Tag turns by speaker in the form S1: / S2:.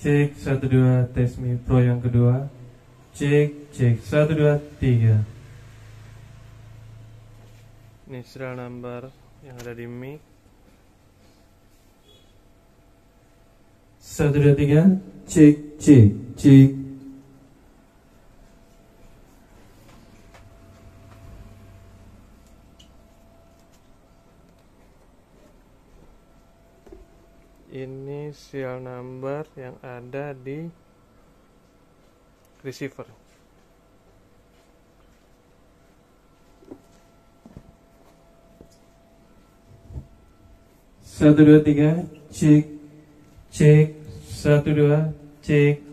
S1: Cek satu dua tes mi pro yang kedua. Cek cek satu dua tiga. Ini serial number yang ada di mic. Satu dua tiga. Cek cek cek. Ini serial number yang ada di receiver. Satu dua tiga cek cek. Satu dua cek